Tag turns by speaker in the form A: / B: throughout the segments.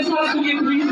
A: it's not to be agreed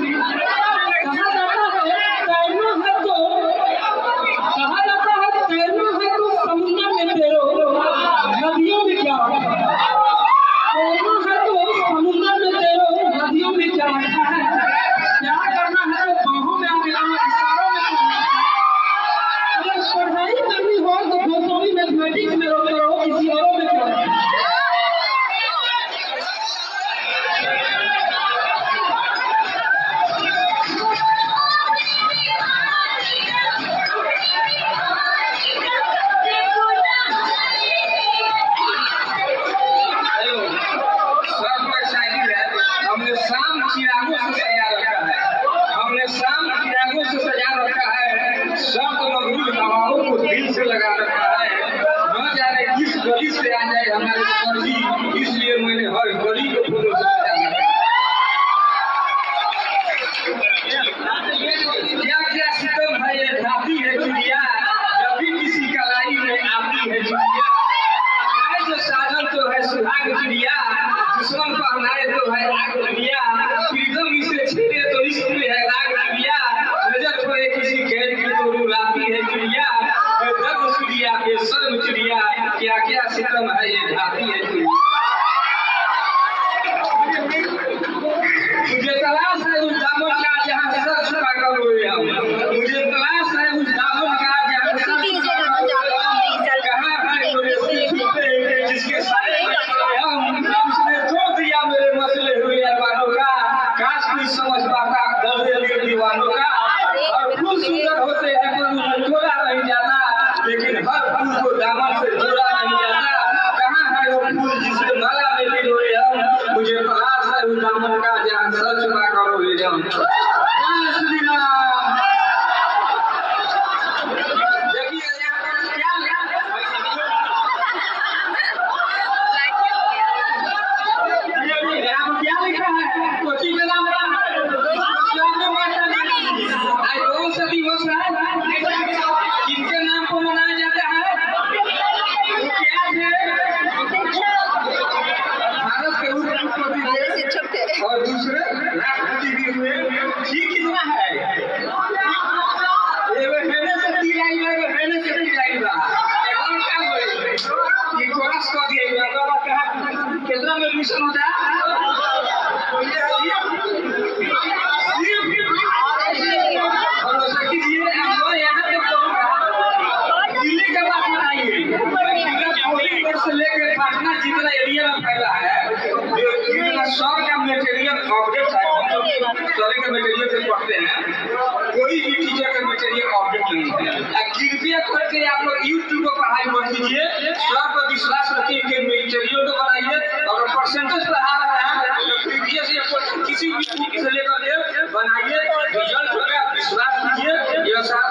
A: material object सारे के material से पढ़ते हैं। कोई भी टीचर का मटेरियल ऑब्जेक्ट नहीं है। कृपया करके आप लोग यूट्यूब पर पढ़ाई मत कीजिए। सर पर विश्वास रखिए कि मटेरियल तो बनाइए और परसेंटेज पढ़ा रहा है तो प्रीवियस किसी भी बुक से लेकर बनाइए। रिज़ल्ट विश्वास कीजिए यह सारा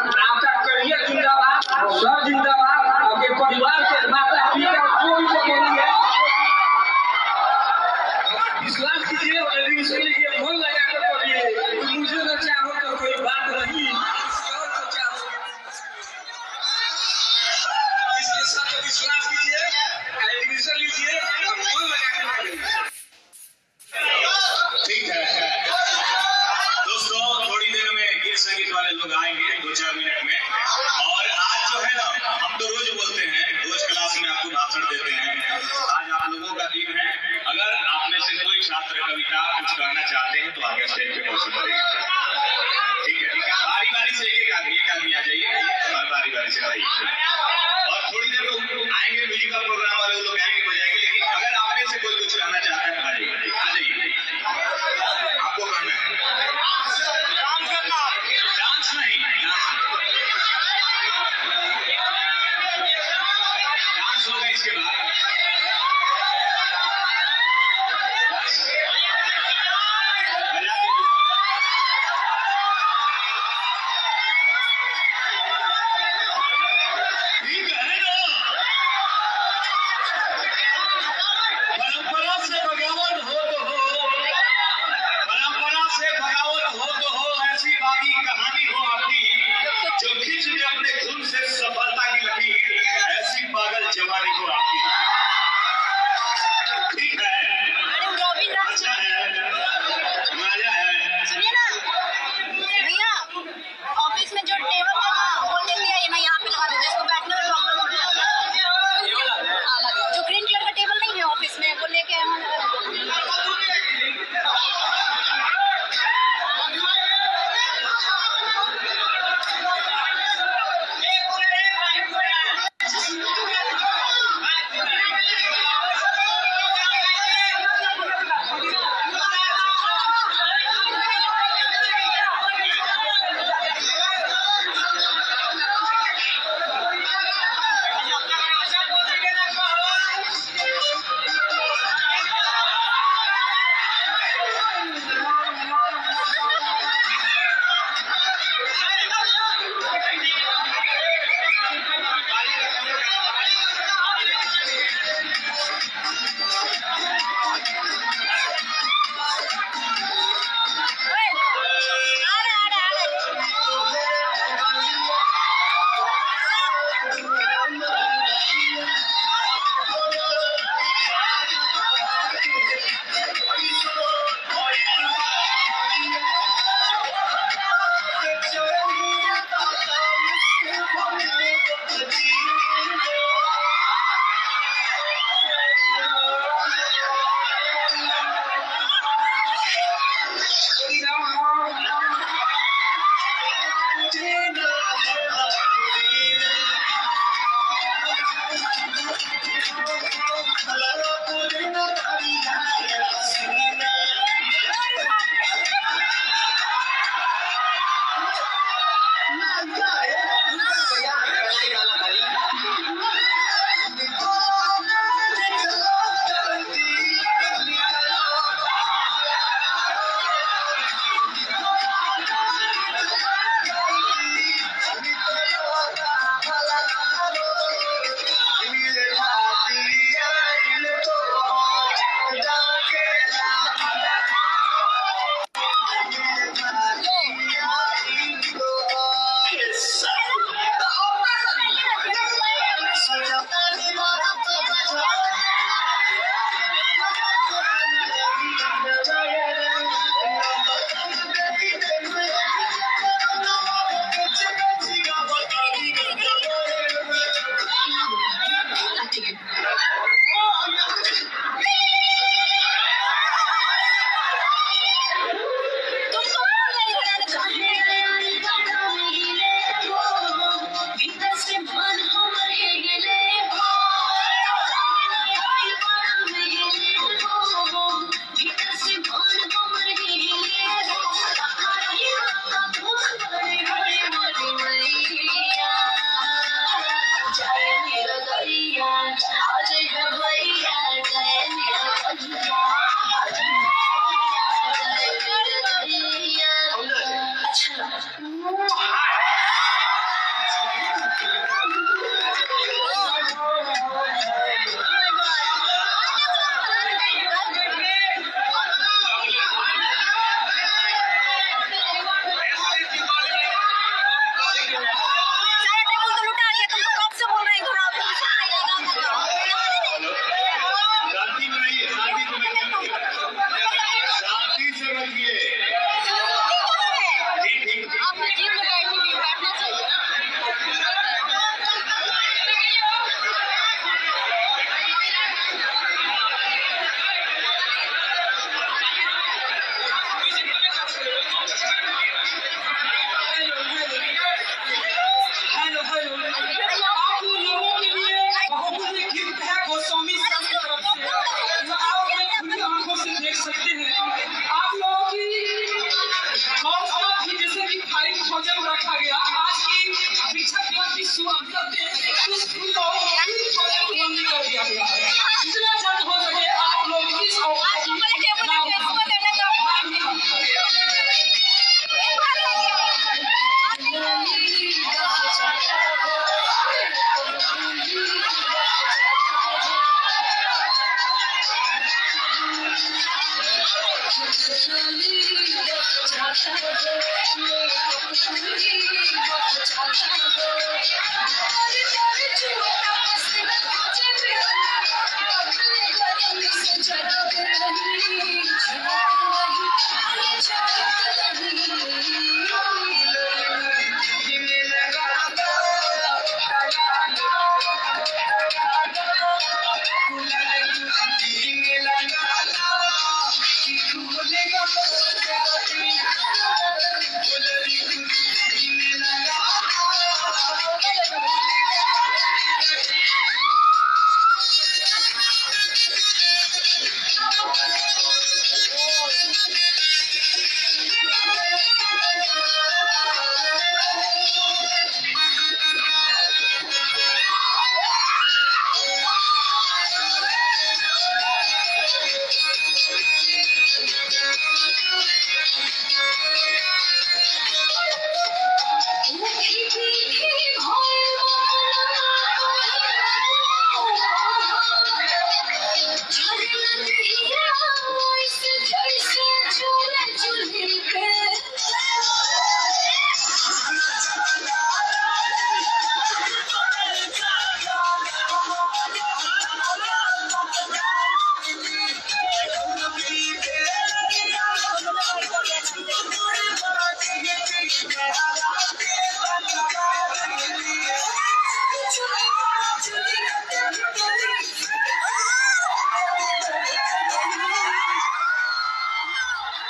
B: Thank
C: you.